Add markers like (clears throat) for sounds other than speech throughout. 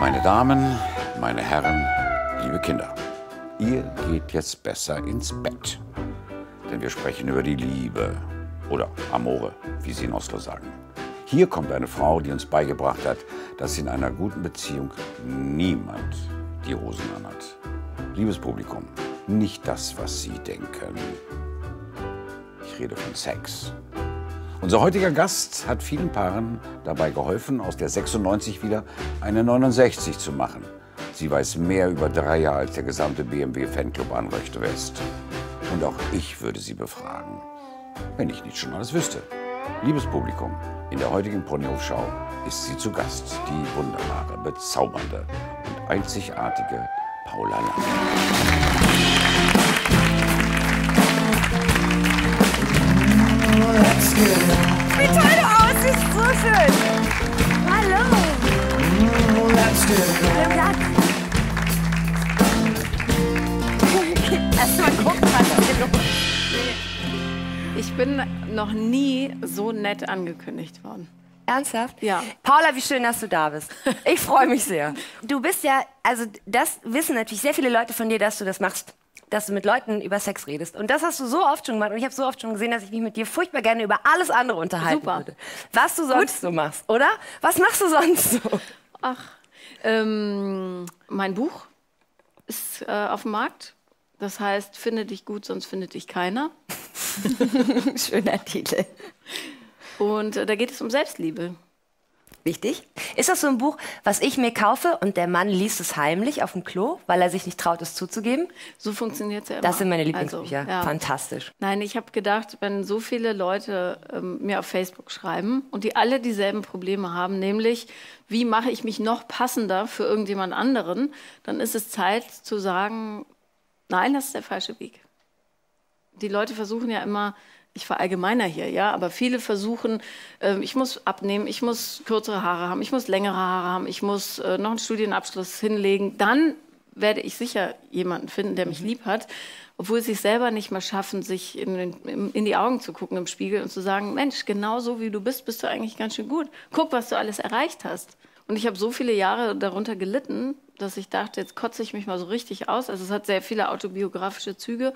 Meine Damen, meine Herren, liebe Kinder, ihr geht jetzt besser ins Bett. Denn wir sprechen über die Liebe oder Amore, wie sie in Oslo sagen. Hier kommt eine Frau, die uns beigebracht hat, dass in einer guten Beziehung niemand die Hosen anhat. Liebes Publikum, nicht das, was Sie denken. Ich rede von Sex. Unser heutiger Gast hat vielen Paaren dabei geholfen, aus der 96 wieder eine 69 zu machen. Sie weiß mehr über Dreier als der gesamte BMW Fanclub an Recht West. Und auch ich würde sie befragen, wenn ich nicht schon alles wüsste. Liebes Publikum, in der heutigen Ponyhofschau ist sie zu Gast, die wunderbare, bezaubernde und einzigartige Paula Lang. Wie toll du aussiehst, so schön. Hallo. Nimm Platz. Erstmal gucken, was hier los Ich bin noch nie so nett angekündigt worden. Ernsthaft? Ja. Paula, wie schön, dass du da bist. (laughs) Ich freue mich sehr. Du bist ja, also das wissen natürlich sehr viele Leute von dir, dass du das machst. Dass du mit Leuten über Sex redest. Und das hast du so oft schon gemacht. Und ich habe so oft schon gesehen, dass ich mich mit dir furchtbar gerne über alles andere unterhalten Super. würde. Was du sonst so machst, oder? Was machst du sonst so? Ach, ähm, mein Buch ist äh, auf dem Markt. Das heißt, finde dich gut, sonst findet dich keiner. (laughs) Schöner Titel. Und äh, da geht es um Selbstliebe. Wichtig. Ist das so ein Buch, was ich mir kaufe und der Mann liest es heimlich auf dem Klo, weil er sich nicht traut, es zuzugeben? So funktioniert es ja immer. Das sind meine Lieblingsbücher. Also, ja. Fantastisch. Nein, ich habe gedacht, wenn so viele Leute ähm, mir auf Facebook schreiben und die alle dieselben Probleme haben, nämlich wie mache ich mich noch passender für irgendjemand anderen, dann ist es Zeit zu sagen, nein, das ist der falsche Weg. Die Leute versuchen ja immer, ich verallgemeiner hier, ja, aber viele versuchen, ähm, ich muss abnehmen, ich muss kürzere Haare haben, ich muss längere Haare haben, ich muss äh, noch einen Studienabschluss hinlegen, dann werde ich sicher jemanden finden, der mich lieb hat, obwohl sie es selber nicht mehr schaffen, sich in, den, in die Augen zu gucken im Spiegel und zu sagen, Mensch, genau so wie du bist, bist du eigentlich ganz schön gut. Guck, was du alles erreicht hast. Und ich habe so viele Jahre darunter gelitten, dass ich dachte, jetzt kotze ich mich mal so richtig aus. Also es hat sehr viele autobiografische Züge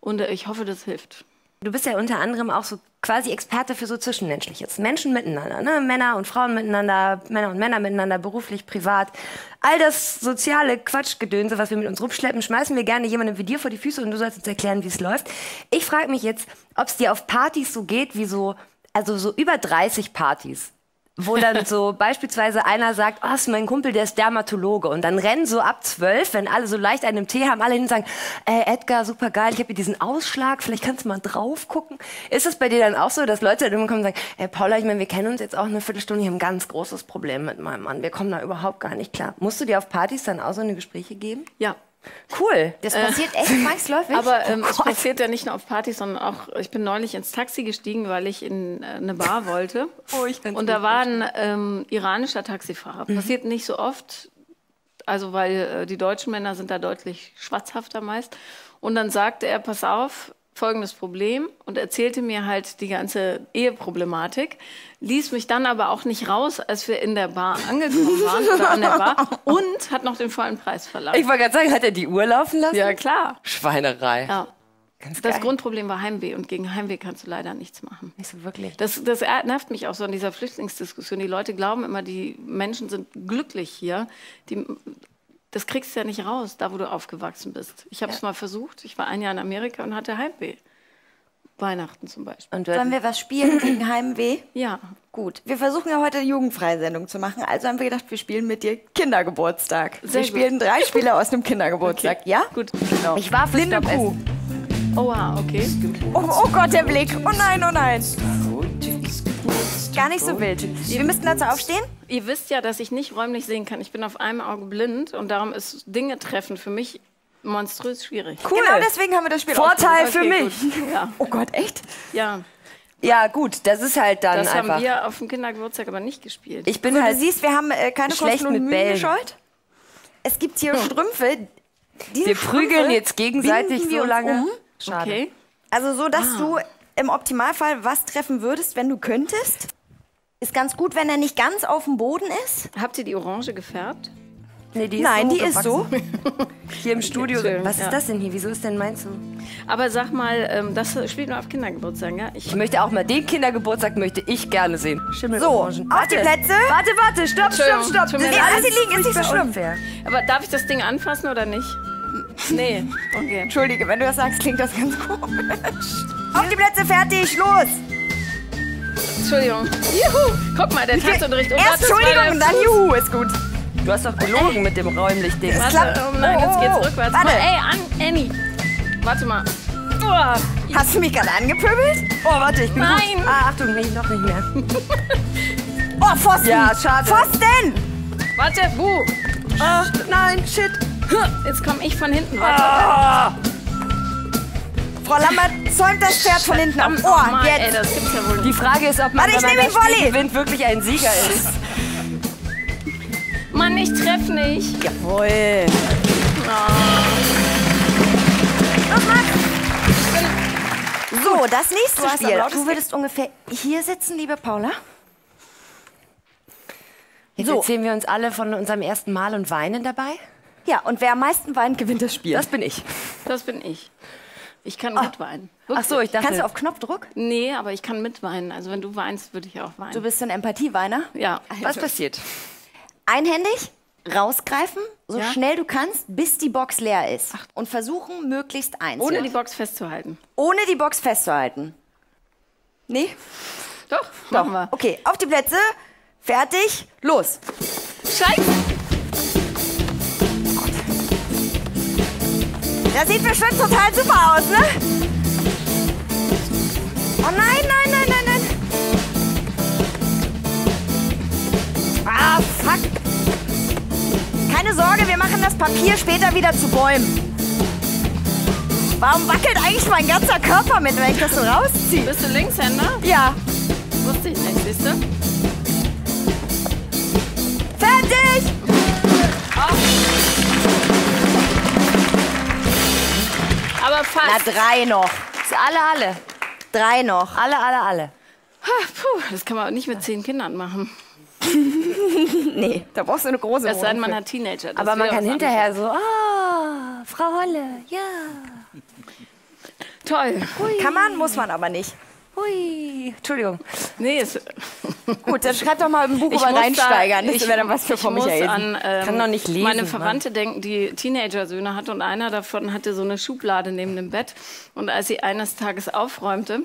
und äh, ich hoffe, das hilft. Du bist ja unter anderem auch so quasi Experte für so Zwischenmenschliches. Menschen miteinander, ne? Männer und Frauen miteinander, Männer und Männer miteinander, beruflich, privat. All das soziale Quatschgedönse, was wir mit uns rumschleppen, schmeißen wir gerne jemandem wie dir vor die Füße und du sollst uns erklären, wie es läuft. Ich frage mich jetzt, ob es dir auf Partys so geht wie so, also so über 30 Partys wo dann so (laughs) beispielsweise einer sagt, oh, ist mein Kumpel, der ist Dermatologe. Und dann rennen so ab zwölf, wenn alle so leicht einen im Tee haben, alle hin und sagen, äh, Edgar, super geil, ich habe hier diesen Ausschlag, vielleicht kannst du mal drauf gucken. Ist es bei dir dann auch so, dass Leute dann immer kommen und sagen, ey Paula, ich meine, wir kennen uns jetzt auch eine Viertelstunde, ich habe ein ganz großes Problem mit meinem Mann, wir kommen da überhaupt gar nicht klar. Musst du dir auf Partys dann auch so eine Gespräche geben? Ja, Cool. Das passiert echt zwangsläufig. Aber ähm, oh es passiert ja nicht nur auf Partys, sondern auch, ich bin neulich ins Taxi gestiegen, weil ich in äh, eine Bar wollte. (laughs) Oh, ich kann's Und da war ein ähm, iranischer Taxifahrer. Mhm. Passiert nicht so oft, also weil äh, die deutschen Männer sind da deutlich schwatzhafter meist. Und dann sagte er, pass auf, folgendes Problem und erzählte mir halt die ganze Eheproblematik, ließ mich dann aber auch nicht raus, als wir in der Bar angekommen (laughs) waren oder an der Bar und hat noch den vollen Preis verlangt. ich wollte gerade sagen, hat er die Uhr laufen lassen? ja, klar. Schweinerei. Ja. Ganz Das geil. Grundproblem war Heimweh und gegen Heimweh kannst du leider nichts machen. Nicht so wirklich. Das, das nervt mich auch so an dieser Flüchtlingsdiskussion. Die Leute glauben immer, die Menschen sind glücklich hier. Die, das kriegst du ja nicht raus, da wo du aufgewachsen bist. Ich habe es mal versucht. Ich war ein Jahr in Amerika und hatte Heimweh. Weihnachten zum Beispiel. Und Sollen wir was spielen gegen (clears throat) Heimweh? Ja, Gut. Wir versuchen ja heute eine Jugendfreisendung zu machen. Also haben wir gedacht, wir spielen mit dir Kindergeburtstag. Sehr wir gut. spielen drei (laughs) Spiele aus einem Kindergeburtstag. Okay. Ja? gut. Genau. Ich war Blinde Flipflop Kuh. Oh, wow, okay. Oh, oh Gott, der Blick. Oh nein, oh nein. Gar nicht so wild. Wir müssten dazu aufstehen. Ihr wisst ja, dass ich nicht räumlich sehen kann. Ich bin auf einem Auge blind und darum ist Dinge treffen für mich monströs schwierig. Cool. Genau deswegen haben wir das Spiel Vorteil für Okay, mich. Ja, Oh Gott, echt? ja. Ja, gut, das ist halt dann Das einfach. haben wir auf dem Kindergeburtstag aber nicht gespielt. ich bin So, halt du siehst, wir haben äh, keine schlecht Kosten und mit Mühen Bällen. gescheut. Es gibt hier Strümpfe. Diese Wir prügeln Strümpfe jetzt gegenseitig so lange. Um. Schade. okay. Also so, dass Ah. du im Optimalfall was treffen würdest, wenn du könntest. Ist ganz gut, wenn er nicht ganz auf dem Boden ist. Habt ihr die Orange gefärbt? Nee, die ist Nein, so die ist so. (laughs) Hier im Studio. Was ist ja. das denn hier? Wieso ist denn meins so? Aber sag mal, ähm, das spielt nur auf Kindergeburtstagen, ja? Ich, Ich möchte auch mal den Kindergeburtstag möchte ich gerne sehen. Schimmel So, Orangen. auf die Plätze. Warte, warte, stopp, stopp, stopp. alles Lass sie liegen, ist nicht so schlimm. unfair. aber darf ich das Ding anfassen oder nicht? (laughs) Nee, okay. Entschuldige, wenn du das sagst, klingt das ganz komisch. Auf die Plätze, fertig, los. Entschuldigung. Juhu! Guck mal, der Tanzunterricht. Oh Gott, Erst Entschuldigung und dann. Juhu, ist gut. Du hast doch gelogen mit dem räumlich-Ding. Es Warte, klappt. oh nein, Oh, jetzt oh, geht's oh. rückwärts. Warte. Ey, an, Annie. Warte mal. Oh, Hast du mich gerade angepöbelt? Oh, warte, ich bin Nein. gut. Ah, Achtung, nee, noch nicht mehr. (laughs) Oh, Pfosten. Ja, schade. Pfosten. warte, buh. Ah, nein, shit. Jetzt komme ich von hinten. Warte. Ah. Frau Lambert zäumt das Pferd von hinten ab. Verdammt Oh, nochmal, Ey, jetzt. das gibt's ja wohl nicht. Die Frage ist, ob man, Warte, ich wenn man Volley. gewinnt, wirklich ein Sieger ist. Mann, ich treff nicht. Jawohl. So, das nächste Du Spiel. am Du würdest ungefähr hier sitzen, liebe Paula. Jetzt So. erzählen wir uns alle von unserem ersten Mal und weinen dabei. Ja, und wer am meisten weint, gewinnt das Spiel. Das bin ich. Das bin ich. Ich kann mitweinen. Ach so, ich dachte. Kannst du auf Knopfdruck? Nee, aber ich kann mitweinen. Also wenn du weinst, würde ich auch weinen. Du bist so ein Empathieweiner. ja. was passiert? Einhändig rausgreifen, so Ja. schnell du kannst, bis die Box leer ist. Und versuchen, möglichst eins. Ohne die Box festzuhalten. Ohne die Box festzuhalten. Nee? Doch, machen wir. Okay, auf die Plätze. Fertig. Los. Scheiße! Das sieht bestimmt total super aus, ne? Oh nein, nein, nein, nein, nein. Ah, fuck. Keine Sorge, wir machen das Papier später wieder zu Bäumen. Warum wackelt eigentlich mein ganzer Körper mit, wenn ich das so rausziehe? Bist du Linkshänder? Ja. Wusste ich nicht, siehst du? Fertig! Aber Na, fast. drei noch. Alle, alle. Drei noch. Alle, alle, alle. Puh, das kann man nicht mit zehn Kindern machen. (laughs) Nee, da brauchst du eine große Es sei denn, man hat Teenager. Das Aber man kann hinterher so, ah, Frau Holle, ja. Toll. Kann man, muss man aber nicht. Hui. Entschuldigung. Nee, es, (laughs) Gut, dann schreib doch mal im Buch ich über reinsteigern. Da, Das wäre dann was für ich Frau Michael. an ähm, Kann doch nicht lesen, meine Mann. Verwandte denken, die Teenager-Söhne hat und einer davon hatte so eine Schublade neben dem Bett. Und als sie eines Tages aufräumte,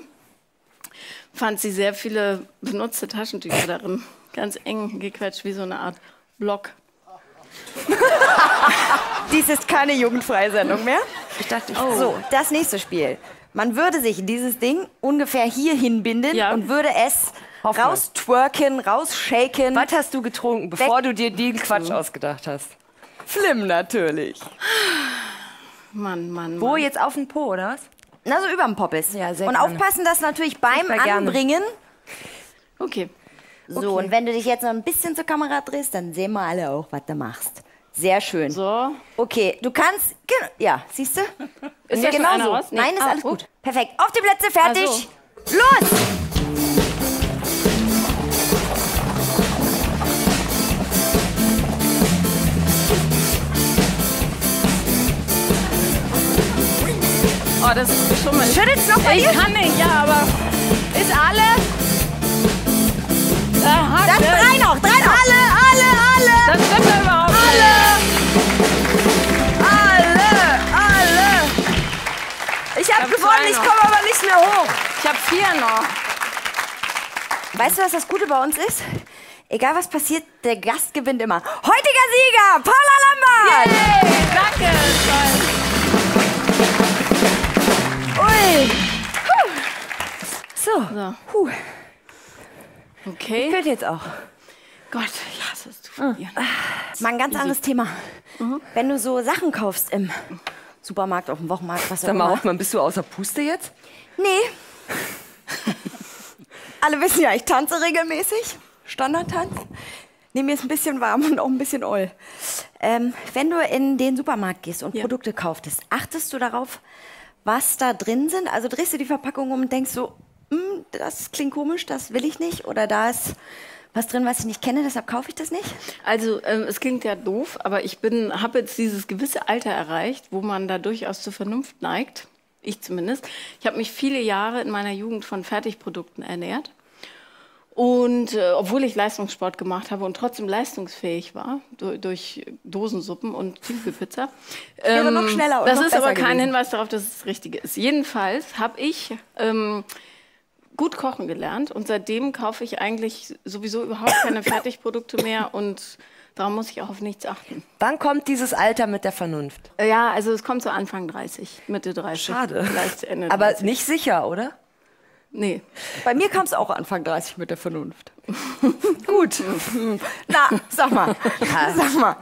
fand sie sehr viele benutzte Taschentücher darin. Ganz eng gequetscht, wie so eine Art Block. (laughs) Dies ist keine jugendfreie Sendung mehr. Ich dachte, ich So, das nächste Spiel. Man würde sich dieses Ding ungefähr hier hinbinden Ja. und würde es Hoffmann. raustwerken, rausshaken. Was hast du getrunken, bevor du dir den Quatsch ausgedacht hast? Flim natürlich. Mann, Mann, Wo Mann. jetzt auf den Po, oder was? Na, so überm Poppes. Ja, sehr und gerne. aufpassen, dass natürlich beim Super gerne. Anbringen. Okay. So, und wenn du dich jetzt noch ein bisschen zur Kamera drehst, dann sehen wir alle auch, was du machst. Sehr schön. So. Okay, du kannst. Ja, siehst du? Ist einer raus? Nee. Nein, ist Ah, alles gut. gut. Perfekt. Auf die Plätze, fertig. Ach so. Los! Oh, das ist schon mal. Schüttelt's noch bei Ich dir? kann nicht, ja, aber. Ist alle? Da Dann drei noch, drei noch. Alle, alle, alle. Zwei ich komme aber nicht mehr hoch. Ich habe vier noch. Weißt du, was das Gute bei uns ist? Egal was passiert, der Gast gewinnt immer. Heutiger Sieger, Paula Lambert! Hey, danke. Ui! So, Toll. Puh. So. Okay. ich könnte jetzt auch. Gott, ich hasse es zu verlieren. Mal ein ganz anderes Thema. Wenn du so Sachen kaufst im Supermarkt, auf dem Wochenmarkt, was Sag mal. Hoffmann, bist du außer Puste jetzt? Nee. (laughs) Alle wissen ja, ich tanze regelmäßig. Standardtanz. Nee, mir ist ein bisschen warm und auch ein bisschen oll. Ähm, wenn du in den Supermarkt gehst und Ja. Produkte kauftest, achtest du darauf, was da drin sind? Also drehst du die Verpackung um und denkst so, "Hm, das klingt komisch, das will ich nicht. Oder da ist was drin, was ich nicht kenne, deshalb kaufe ich das nicht? Also ähm, es klingt ja doof, aber ich bin, habe jetzt dieses gewisse Alter erreicht, wo man da durchaus zur Vernunft neigt. Ich zumindest. Ich habe mich viele Jahre in meiner Jugend von Fertigprodukten ernährt. Und äh, obwohl ich Leistungssport gemacht habe und trotzdem leistungsfähig war durch, durch Dosensuppen und Tiefkühlpizza. wäre noch schneller und Das noch ist aber kein gewesen. Hinweis darauf, dass es das Richtige ist. Jedenfalls habe ich ähm, gut kochen gelernt und seitdem kaufe ich eigentlich sowieso überhaupt keine (coughs) Fertigprodukte mehr und darum muss ich auch auf nichts achten. Wann kommt dieses Alter mit der Vernunft? Äh, Ja, also es kommt so Anfang 30, Mitte 30. Schade. Vielleicht Ende Aber 30. nicht sicher, oder? Nee. Bei mir kam es auch Anfang 30 mit der Vernunft. (laughs) Gut. (laughs) Na, sag mal. Sag mal.